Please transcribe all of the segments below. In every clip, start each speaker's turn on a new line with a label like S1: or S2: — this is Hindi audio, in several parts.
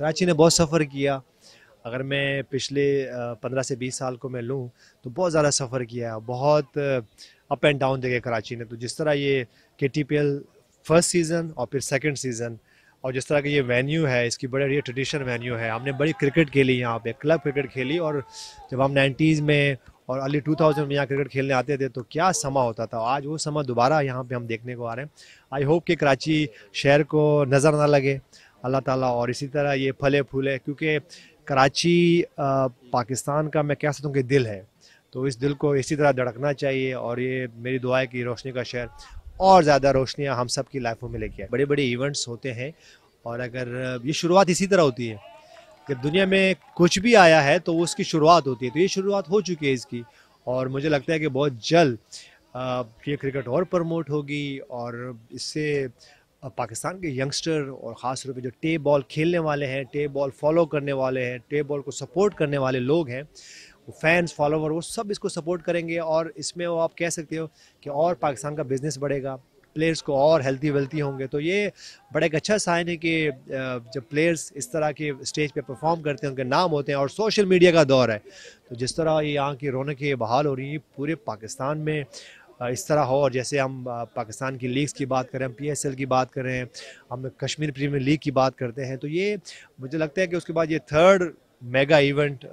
S1: कराची ने बहुत सफ़र किया। अगर मैं पिछले पंद्रह से बीस साल को मैं लूँ तो बहुत ज़्यादा सफ़र किया। बहुत अप एंड डाउन देखे कराची ने। तो जिस तरह ये K T P L first season और फिर सेकेंड सीज़न और जिस तरह का ये वेन्यू है, इसकी बड़ी ये ट्रेडिशन वेन्यू है। हमने बड़ी क्रिकेट खेली यहाँ पे क्लब क्रिकेट खेली और जब हम नाइन्टीज़ में और अर्ली 2000 में यहाँ क्रिकेट खेलने आते थे तो क्या समा होता था। आज वो समा दोबारा यहाँ पे हम देखने को आ रहे हैं। आई होप कि कराची शहर को नज़र ना लगे। अल्लाह ताला और इसी तरह ये फले फूले, क्योंकि कराची पाकिस्तान का मैं कह सकता हूँ कि दिल है। तो इस दिल को इसी तरह धड़कना चाहिए और ये मेरी दुआ है कि रोशनी का शहर और ज़्यादा रोशनियाँ हम सब की लाइफों में लेके आए। बड़े बड़े इवेंट्स होते हैं और अगर ये शुरुआत इसी तरह होती है कि दुनिया में कुछ भी आया है तो उसकी शुरुआत होती है। तो ये शुरुआत हो चुकी है इसकी और मुझे लगता है कि बहुत जल्द ये क्रिकेट और प्रमोट होगी और इससे पाकिस्तान के यंगस्टर और ख़ास तौर पर जो टे बॉल खेलने वाले हैं, टे बॉल फॉलो करने वाले हैं, टे बॉल को सपोर्ट करने वाले लोग हैं फैंस फॉलोवर वो सब इसको सपोर्ट करेंगे और इसमें वो आप कह सकते हो कि और पाकिस्तान का बिज़नेस बढ़ेगा प्लेयर्स को और हेल्थी वेल्थी होंगे। तो ये बड़ा एक अच्छा साइन है कि जब प्लेयर्स इस तरह के स्टेज पे परफॉर्म करते हैं, उनके नाम होते हैं और सोशल मीडिया का दौर है तो जिस तरह ये यहाँ की रौनकें बहाल हो रही हैं, पूरे पाकिस्तान में इस तरह हो। और जैसे हम पाकिस्तान की लीग्स की बात करें हम पीएसएल की बात करें हम कश्मीर प्रीमियर लीग की बात करते हैं तो ये मुझे लगता है कि उसके बाद ये थर्ड मेगा इवेंट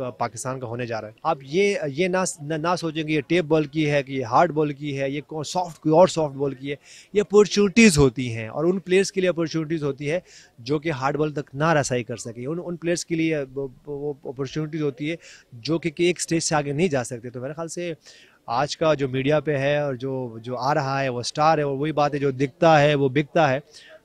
S1: पाकिस्तान का होने जा रहा है। आप ये ये ना ना, ना सोचेंगे ये टेप बॉल की है कि ये हार्ड बॉल की है ये कौन सॉफ्ट कोई और सॉफ्ट बॉल की है। ये अपॉर्चुनिटीज़ होती हैं और उन प्लेयर्स के लिए अपॉर्चुनिटीज़ होती है जो कि हार्ड बॉल तक ना रसाई कर सके। उन उन प्लेयर्स के लिए वो अपॉर्चुनिटीज़ होती है जो कि एक स्टेज से आगे नहीं जा सकते। तो मेरे ख्याल से आज का जो मीडिया पे है और जो जो आ रहा है, वो स्टार है और वही बात है जो दिखता है, वो बिकता है।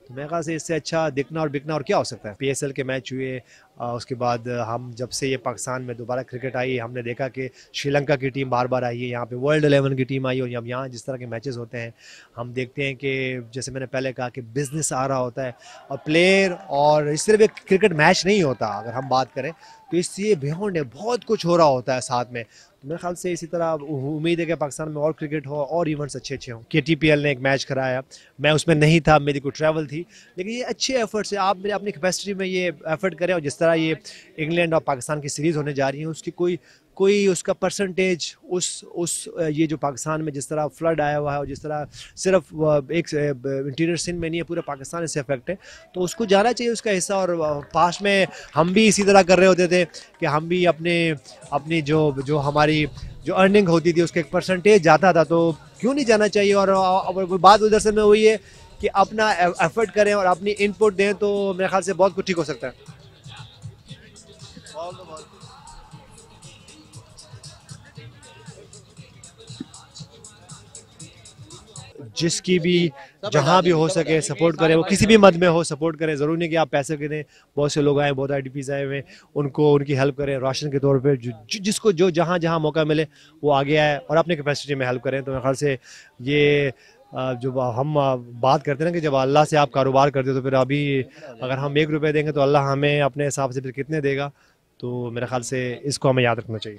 S1: तो मेरे ख्याल से इससे अच्छा दिखना और बिकना और क्या हो सकता है? पीएसएल के मैच हुए उसके बाद हम जब से ये पाकिस्तान में दोबारा क्रिकेट आई, हमने देखा कि श्रीलंका की टीम बार बार आई है, यहाँ पे वर्ल्ड एलेवन की टीम आई और अब यहाँ जिस तरह के मैचेस होते हैं, हम देखते हैं कि जैसे मैंने पहले कहा कि बिज़नेस आ रहा होता है, और प्लेयर और इस तरह क्रिकेट मैच नहीं होता, अगर हम बात करें तो इससे बियॉन्ड है, बहुत कुछ हो रहा होता है साथ में। तो मेरे ख्याल से इसी तरह उम्मीद है कि पाकिस्तान में और क्रिकेट हो, और इवेंट्स अच्छे अच्छे हों। के टी पी एल ने एक मैच कराया, मैं उसमें नहीं था, मेरी कोई ट्रैवल थी, लेकिन ये अच्छे एफर्ट्स है, आप मेरे, अपनी कैपेसिटी में ये एफर्ट करें, और जिस तरह ये इंग्लैंड और पाकिस्तान की सीरीज़ होने जा रही है। उसकी कोई कोई उसका परसेंटेज उस उस ये जो पाकिस्तान में जिस तरह फ्लड आया हुआ है और जिस तरह सिर्फ़ एक इंटीरियर सिंध में नहीं है, पूरा पाकिस्तान इससे अफेक्ट है। तो उसको जाना चाहिए उसका हिस्सा और पास में हम भी इसी तरह कर रहे होते थे कि हम भी अपने, अपनी जो जो हमारी, जो अर्निंग होती थी उसका एक परसेंटेज जाता था। तो क्यों नहीं जाना चाहिए? और बात उधर से में वही है कि अपना एफर्ट करें और अपनी इनपुट दें तो मेरे ख्याल से बहुत कुछ ठीक हो सकता है। जिसकी भी, जहाँ भी हो सके सपोर्ट करें, वो किसी भी मद में हो सपोर्ट करें, ज़रूरी नहीं कि आप पैसे के दें बहुत से लोग आए, बहुत आई डी आए हुए, उनको, उनकी हेल्प करें, राशन के तौर पर जिसको, जो, जहाँ जहाँ मौका मिले, वो आगे आए और अपने कैपेसिटी में हेल्प करें। तो मेरे ख्याल से ये जो हम बात करते हैं ना कि जब अल्लाह से आप कारोबार करते हो तो फिर अभी अगर हम एक रुपये देंगे तो अल्लाह हमें अपने हिसाब से फिर कितने देगा? तो मेरे ख्याल से इसको हमें याद रखना चाहिए।